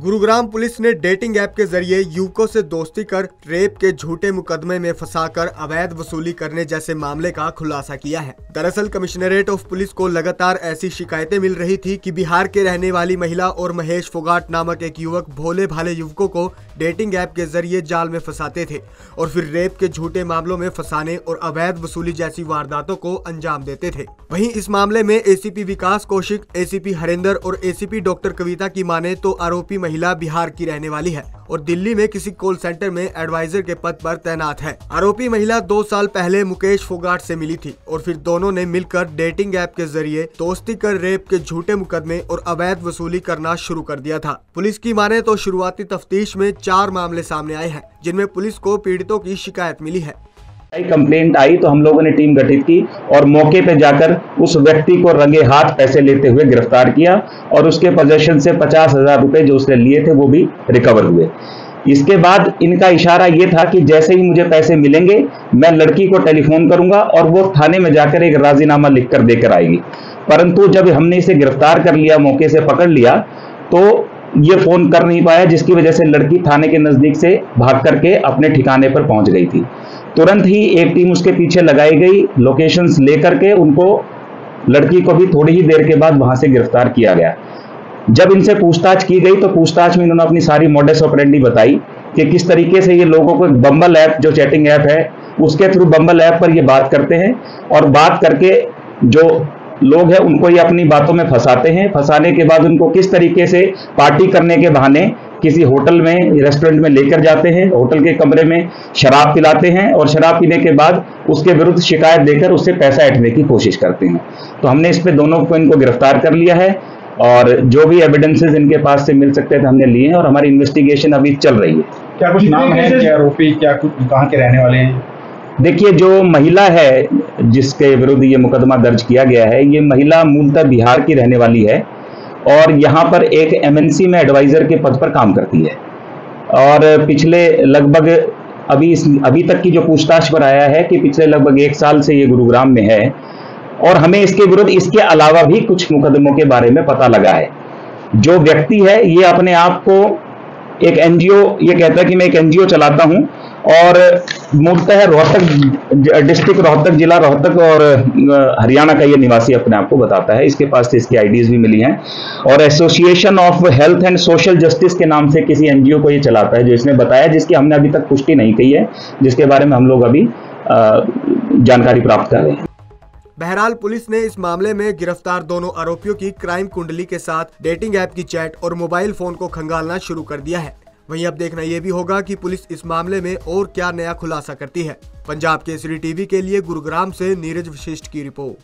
Gurugram police ने dating app के ज़रिए युवकों से दोस्ती कर रेप के झूठे मुकदमे में फंसाकर अवैध वसूली करने जैसे मामले का खुलासा किया है। दरअसल कमिश्नरेट ऑफ़ पुलिस को लगातार ऐसी शिकायतें मिल रही थी कि बिहार के रहने वाली महिला और महेश फोगाट नामक एक युवक भोले भाले युवकों को डेटिंग ऐप के ज़रिए जाल में फंसाते थे और फिर रेप के झूठे मामलों में फंसाने और अवैध वसूली जैसी वारदातों को अंजाम देते थे। वहीं इस मामले में एसीपी विकास कौशिक एसीपी हरिंदर और एसीपी डॉक्टर कविता की माने तो आरोपी महिला बिहार की रहने वाली है और दिल्ली में किसी कॉल सेंटर में एडवाइजर के पद पर तैनात है। आरोपी महिला दो साल पहले मुकेश फोगाट से मिली थी और फिर दोनों ने मिलकर डेटिंग ऐप के ज़रिए दोस्ती कर रेप के झूठे मुकदमे और अवैध वसूली करना शुरू कर दिया था। पुलिस की माने तो शुरुआती तफ्तीश में चार मामले सामने आए हैं, जिनमें पुलिस को पीड़ितों की शिकायत मिली है। कंप्लेंट आई तो हम लोगों ने टीम गठित की और मौके पर जाकर उस व्यक्ति को रंगे हाथ पैसे लेते हुए गिरफ़्तार किया और उसके पोजेशन से पचास हज़ार रुपए जो उसने लिए थे वो भी रिकवर हुए। इसके बाद इनका इशारा ये था कि जैसे ही मुझे पैसे मिलेंगे, मैं लड़की को टेलीफोन करूँगा और वो थाने में जाकर एक राजीनामा लिखकर देकर आएगी। परंतु जब हमने इसे गिरफ़्तार कर लिया, मौके से पकड़ लिया तो ये फ़ोन कर नहीं पाया, जिसकी वजह से लड़की थाने के नज़दीक से भाग करके अपने ठिकाने पर पहुँच गई थी। तुरंत ही एक टीम उसके पीछे लगाई गई लोकेशंस लेकर के उनको, लड़की को भी थोड़ी ही देर के बाद वहाँ से गिरफ़्तार किया गया। जब इनसे पूछताछ की गई तो पूछताछ में इन्होंने अपनी सारी मॉडस ऑपरेंडी बताई कि किस तरीके से ये लोगों को बम्बल ऐप जो चैटिंग ऐप है, उसके थ्रू बम्बल ऐप पर ये बात करते हैं और बात करके जो लोग हैं, उनको ये अपनी बातों में फंसाते हैं। फंसाने के बाद उनको किस तरीके से पार्टी करने के बहाने किसी होटल में रेस्टोरेंट में लेकर जाते हैं होटल के कमरे में शराब पिलाते हैं और शराब पीने के बाद उसके विरुद्ध शिकायत देकर उससे पैसा ऐठने की कोशिश करते हैं। तो हमने इस पे दोनों को इनको गिरफ़्तार कर लिया है और जो भी एविडेंसेस इनके पास से मिल सकते थे हमने लिए हैं और हमारी इन्वेस्टिगेशन अभी चल रही है। क्या कुछ नाम है क्या आरोपी? क्या कुछ कहाँ के रहने वाले हैं? देखिए जो महिला है जिसके विरुद्ध ये मुकदमा दर्ज किया गया है ये महिला मूलतः बिहार की रहने वाली है। और यहाँ पर एक एमएनसी में एडवाइजर के पद पर काम करती है। और पिछले लगभग अभी इस, अभी तक की जो पूछताछ पर आया है कि पिछले लगभग एक साल से ये गुरुग्राम में है और हमें इसके विरुद्ध, इसके अलावा भी कुछ मुकदमों के बारे में पता लगा है। जो व्यक्ति है, ये अपने आप को एक एनजीओ ये कहता है कि मैं एक एनजीओ चलाता हूँ और मूलतः रोहतक डिस्ट्रिक्ट रोहतक, जिला रोहतक और हरियाणा का ये निवासी अपने आप को बताता है। इसके पास से इसकी आईडीज भी मिली हैं। और association of health and social justice के नाम से किसी एनजीओ को ये चलाता है, जो इसने बताया, जिसकी हमने अभी तक पुष्टि नहीं की है, जिसके बारे में हम लोग अभी जानकारी प्राप्त कर रहे हैं। बहरहाल पुलिस ने इस मामले में गिरफ़्तार दोनों आरोपियों की क्राइम कुंडली के साथ डेटिंग ऐप की चैट और मोबाइल फ़ोन को खंगालना शुरू कर दिया है। वहीं अब देखना यह भी होगा कि पुलिस इस मामले में और क्या नया खुलासा करती है। पंजाब केसरी टीवी के लिए गुरुग्राम से नीरज विशिष्ट की रिपोर्ट।